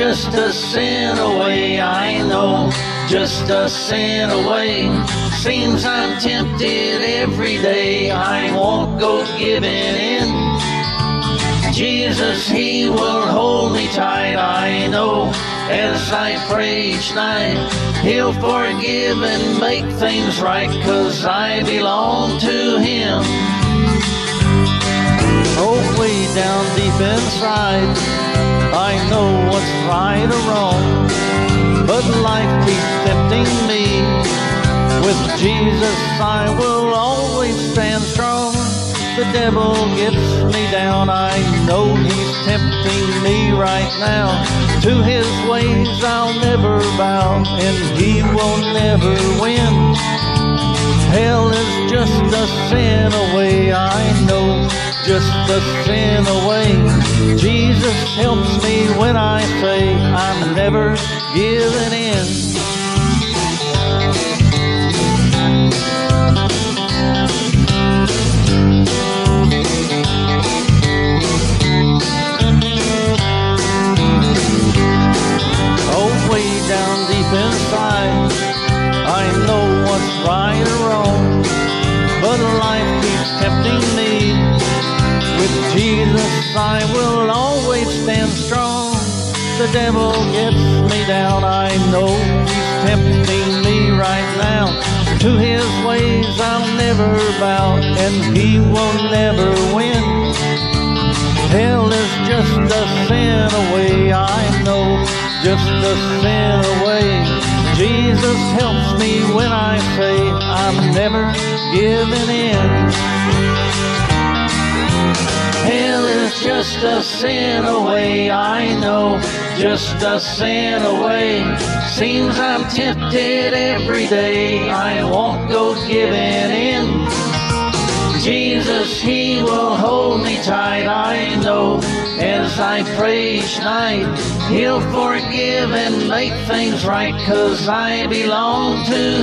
just a sin away, I know, just a sin away. Seems I'm tempted every day, I won't go giving in. Jesus, He will hold me tight, I know, as I pray each night. He'll forgive and make things right, cause I belong to Him. Way down deep inside, right or wrong, but life keeps tempting me. With Jesus, I will always stand strong. The devil gets me down, I know he's tempting me right now. To his ways I'll never bow, and he will never win. Hell is just a sin away, I just a sin away. Jesus helps me when I say I'm never giving in. Oh, way down deep inside, I know what's right or wrong, but life keeps tempting me. With Jesus, I will always stand strong. The devil gets me down, I know he's tempting me right now. To his ways I'll never bow, and he will never win. Hell is just a sin away, I know, just a sin away. Jesus helps me when I say I'm never giving in. Just a sin away, I know, just a sin away. Seems I'm tempted every day, I won't go giving in. Jesus, He will hold me tight, I know. As I pray each night, He'll forgive and make things right, cause I belong to